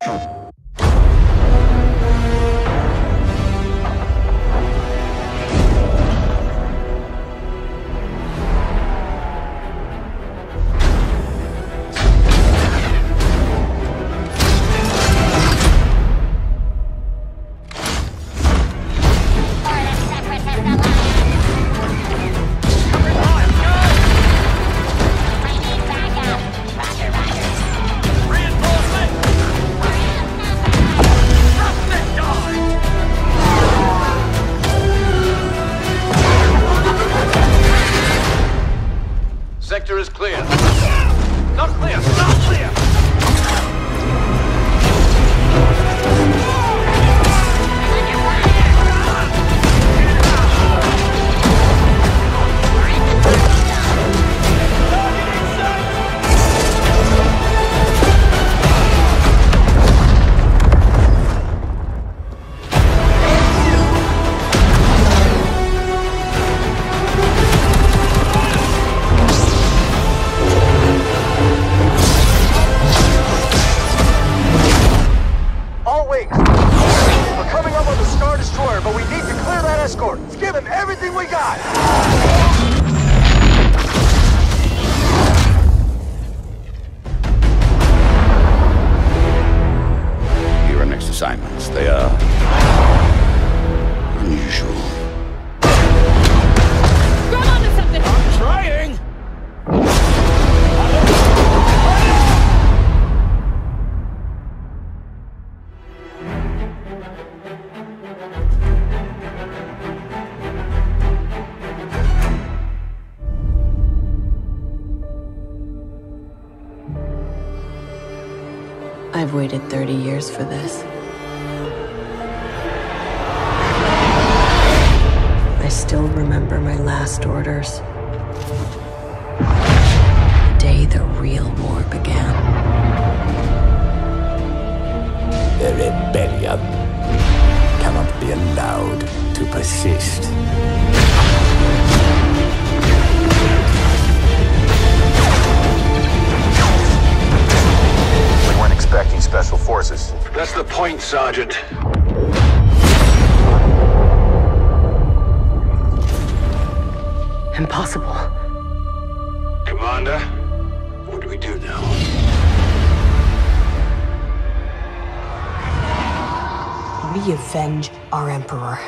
Sector got! I've waited 30 years for this. I still remember my last orders. The day the real war began. The rebellion cannot be allowed to persist. Special forces. That's the point, Sergeant. Impossible. Commander, what do we do now? We avenge our Emperor.